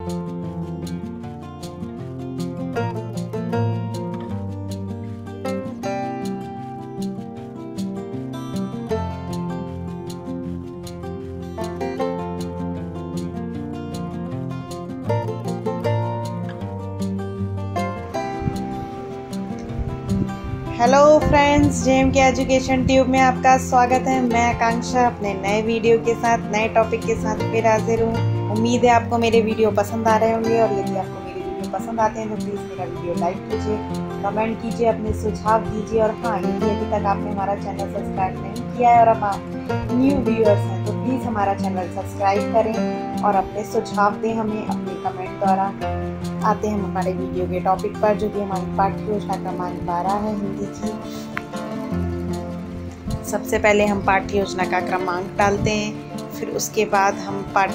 Hello friends Gem के education tube में आपका स्वागत है। मैं आकांक्षा अपने नए वीडियो के साथ, नए टॉपिक के साथ फिर हाजिर हूँ। उम्मीद है आपको मेरे वीडियो पसंद आ रहे होंगे और यदि आपको मेरे वीडियो पसंद आते हैं तो प्लीज़ मेरा वीडियो लाइक कीजिए कमेंट कीजिए, अपने सुझाव दीजिए और हाँ यदि अभी तक आपने हमारा चैनल सब्सक्राइब नहीं किया है और आप न्यू व्यूअर्स हैं तो प्लीज़ हमारा चैनल सब्सक्राइब करें और अपने सुझाव दें हमें, अपने कमेंट द्वारा। आते हैं हमारे वीडियो के टॉपिक पर, जो कि हमारी पाठ्य योजना क्रमांक बारह है हिंदी की। सबसे पहले हम पाठ्य योजना का क्रमांक डालते हैं, फिर उसके बाद हम पाठ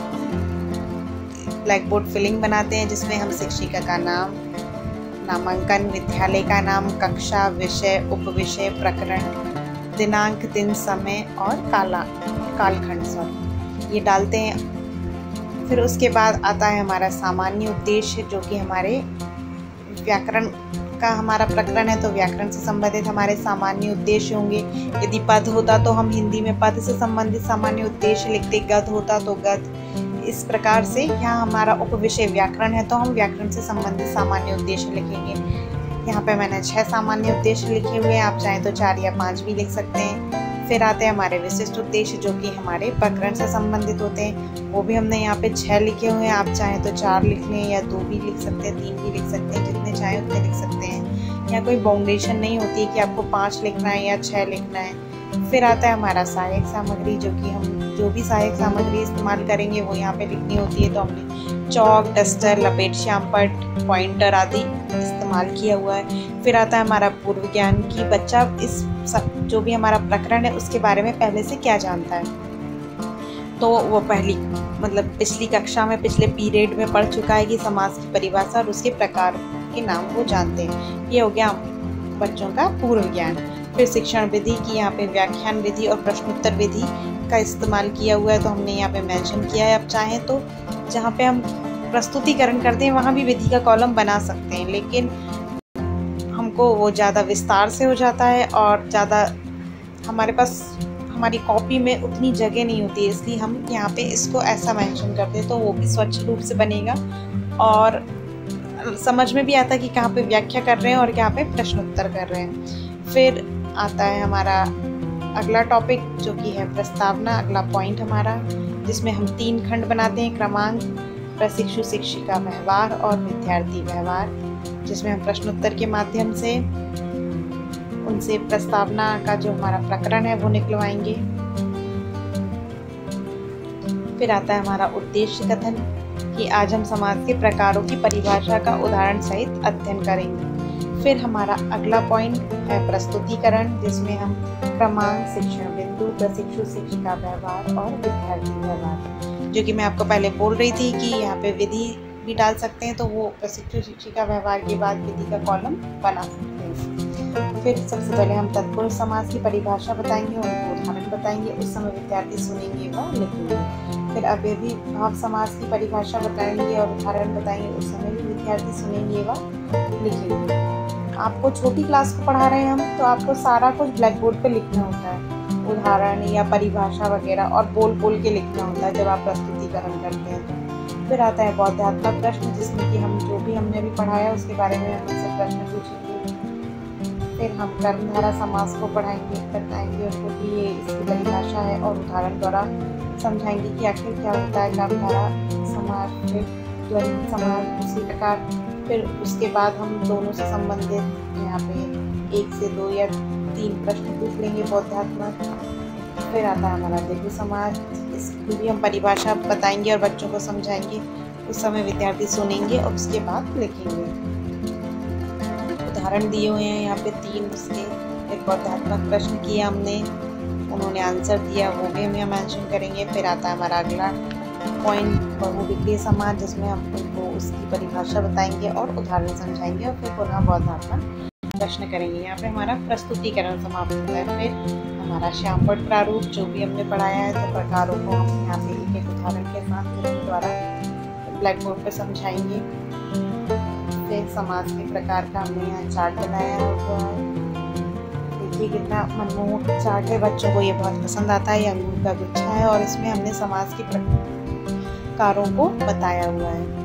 ब्लैक बोर्ड फिलिंग बनाते हैं, जिसमें हम शिक्षिका का नाम, नामांकन, विद्यालय का नाम, कक्षा, विषय उप विषय प्रकरण, दिनांक, दिन, समय और काला, कालखंड सॉरी ये डालते हैं। फिर उसके बाद आता है हमारा सामान्य उद्देश्य, जो कि हमारे व्याकरण का हमारा प्रकरण है तो व्याकरण से संबंधित हमारे सामान्य उद्देश्य होंगे। यदि पद होता तो हम हिंदी में पद से संबंधित सामान्य उद्देश्य लिखते, गद होता तो गद। इस प्रकार से यहाँ हमारा उपविषय व्याकरण है तो हम व्याकरण से संबंधित सामान्य उद्देश्य लिखेंगे। यहाँ पे मैंने छह सामान्य उद्देश्य लिखे हुए हैं। आप चाहें तो चार या पाँच भी लिख सकते हैं। फिर आते हैं हमारे विशिष्ट उद्देश्य, जो कि हमारे प्रकरण से संबंधित होते हैं। वो भी हमने यहाँ पे छह लिखे हुए हैं। आप चाहें तो चार लिख लें या दो भी लिख सकते हैं, तीन भी लिख सकते हैं, जितने चाहें उतने लिख सकते हैं। यहाँ कोई बाउंडेशन नहीं होती है कि आपको पाँच लिखना है या छः लिखना है। फिर आता है हमारा सहायक सामग्री, जो कि हम जो भी सहायक सामग्री इस्तेमाल करेंगे, वो यहाँ पे लिखनी होती है। तो हमने चौक, डस्टर, लपेट, श्यामपट, पॉइंटर आदि इस्तेमाल किया हुआ है। फिर आता है हमारा पूर्व ज्ञान कि बच्चा। इस सब, जो भी हमारा प्रकरण है, उसके बारे में पहले से क्या जानता है? तो वो पहली मतलब पिछली कक्षा में, पिछले पीरियड में पढ़ चुका है कि समाज की परिभाषा और उसके प्रकार के नाम वो जानते हैं। ये हो गया बच्चों का पूर्व ज्ञान। फिर शिक्षण विधि की, यहाँ पे व्याख्यान विधि और प्रश्नोत्तर विधि का इस्तेमाल किया हुआ है तो हमने यहाँ पे मेंशन किया है। आप चाहें तो जहाँ पे हम प्रस्तुतिकरण करते हैं, वहाँ भी विधि का कॉलम बना सकते हैं, लेकिन हमको वो ज़्यादा विस्तार से हो जाता है और ज़्यादा हमारे पास, हमारी कॉपी में उतनी जगह नहीं होती, इसलिए हम यहाँ पे इसको ऐसा मेंशन करते हैं तो वो भी स्वच्छ रूप से बनेगा। और समझ में भी आता है कि कहाँ पे व्याख्या कर रहे हैं और कहाँ पे प्रश्नोत्तर कर रहे हैं। फिर आता है हमारा अगला टॉपिक जो कि है प्रस्तावना, अगला पॉइंट हमारा, जिसमें हम तीन खंड बनाते हैं, क्रमांक, प्रशिक्षु, शिक्षिका, व्यवहार और विद्यार्थी व्यवहार, जिसमें हम प्रश्नोत्तर के माध्यम से उनसे प्रस्तावना का जो हमारा प्रकरण है, वो निकलवाएँगे। फिर आता है हमारा उद्देश्य कथन, कि आज हम समाज के प्रकारों की परिभाषा का उदाहरण सहित अध्ययन करेंगे। फिर हमारा अगला पॉइंट है प्रस्तुतिकरण, जिसमें हम क्रमांक, शिक्षण बिंदु, प्रशिक्षु, शिक्षिका व्यवहार और विद्यार्थी व्यवहार। जो कि मैं आपको पहले बोल रही थी कि यहाँ पे विधि भी डाल सकते हैं तो वो प्रशिक्षु, शिक्षिका व्यवहार के बाद विधि का कॉलम बना सकते हैं। फिर सबसे पहले हम तत्पुरुष समाज की परिभाषा बताएँगे, उनको उदाहरण बताएँगे, उस समय विद्यार्थी सुनेंगे व लिखेंगे। फिर अभी भाव समाज की परिभाषा बताएँगे और उदाहरण बताएँगे, उस समय भी विद्यार्थी सुनेंगे व लिखेंगे। आपको छोटी क्लास को पढ़ा रहे हैं हम तो आपको सारा कुछ ब्लैक बोर्ड पर लिखना होता है। उदाहरण या परिभाषा वगैरह, और बोल बोल के लिखना होता है जब आप प्रस्तुतिकरण करते हैं। फिर आता है बौद्धात्मक प्रश्न, जिसमें कि हम जो भी हमने अभी पढ़ाया उसके बारे में हम उनसे प्रश्न पूछेंगे। फिर हम कर्मधारा समाज को पढ़ाएँगे, बताएँगे उनको कि ये इसकी परिभाषा है, और उदाहरण द्वारा समझाएँगे कि आखिर क्या होता है। कर्मधारा समाज ध्वनि समाज उसी प्रकार फिर उसके बाद हम दोनों से संबंधित यहाँ पे एक से दो या तीन प्रश्न पूछ लेंगे बौद्धात्मक। फिर आता है हमारा दिव्य समाज। इसकी भी हम परिभाषा बताएँगे और बच्चों को समझाएँगे। उस समय विद्यार्थी सुनेंगे और उसके बाद लिखेंगे। उदाहरण दिए हुए हैं यहाँ पे तीन उसके। एक बौद्धात्मक प्रश्न किया हमने। उन्होंने आंसर दिया, वो भी हम यहाँ मैंशन करेंगे। फिर आता है हमारा अगला पॉइंट बहुविक्रीय समाज, जिसमें हम उसकी परिभाषा बताएँगे और उदाहरण समझाएँगे और फिर पुनः बौद्धात्मक प्रश्न करेंगे। यहाँ पे हमारा प्रस्तुतिकरण समाप्त होता है। फिर हमारा श्यामपट प्रारूप जो भी हमने पढ़ाया है तो प्रकारों को हम यहाँ पे एक एक उदाहरण के साथ द्वारा ब्लैक बोर्ड पर समझाएँगे। फिर समाज के प्रकार का हमने यहाँ चार्ट बनाया हुआ है। देखिए कितना मनमोहक चार्ट है। बच्चों को ये बहुत पसंद आता है, ये अंगूर का गुच्छा है और इसमें हमने समाज के प्रकारों को बताया हुआ है।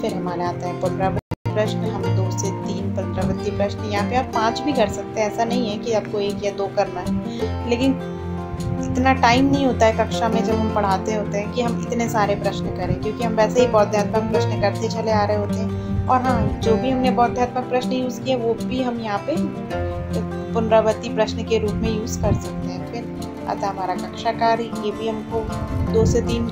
फिर हमारे आता है पुनरावृत्ति प्रश्न, हम दो से तीन पुनरावृत्ति प्रश्न, यहाँ पे आप पाँच भी कर सकते हैं। ऐसा नहीं है कि आपको एक या दो करना है। लेकिन इतना टाइम नहीं होता है कक्षा में जब हम पढ़ाते होते हैं कि हम इतने सारे प्रश्न करें, क्योंकि हम वैसे ही बौद्धात्मक प्रश्न करते चले आ रहे होते हैं। और हाँ जो भी हमने बौद्धात्मक प्रश्न यूज़ किए, वो भी हम यहाँ पे पुनरावृत्ति प्रश्न के रूप में यूज़ कर सकते हैं। फिर अतः हमारा कक्षा कार्य ये भी हमको दो से तीन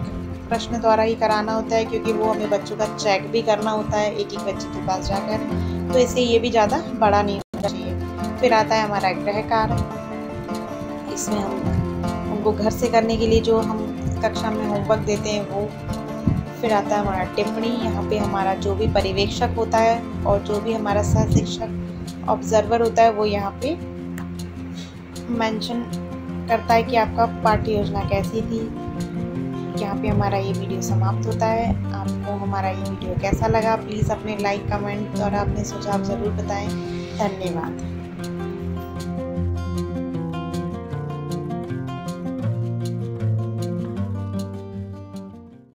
प्रश्न द्वारा ही कराना होता है, क्योंकि वो हमें बच्चों का चेक भी करना होता है एक एक बच्चे के पास जाकर। तो इससे ये भी ज़्यादा बड़ा नहीं होना चाहिए। फिर आता है हमारा गृह कार्य इसमें हम उनको घर से करने के लिए जो हम कक्षा में होमवर्क देते हैं, वो फिर आता है हमारा टिप्पणी। यहाँ पे हमारा जो भी पर्यवेक्षक होता है और जो भी हमारा सह शिक्षक ऑब्जर्वर होता है, वो यहाँ पे मेंशन करता है कि आपका पाठ्य योजना कैसी थी यहाँ पे हमारा ये वीडियो समाप्त होता है। आपको हमारा ये वीडियो कैसा लगा? प्लीज़ अपने लाइक कमेंट और अपने सुझाव ज़रूर बताएँ। धन्यवाद।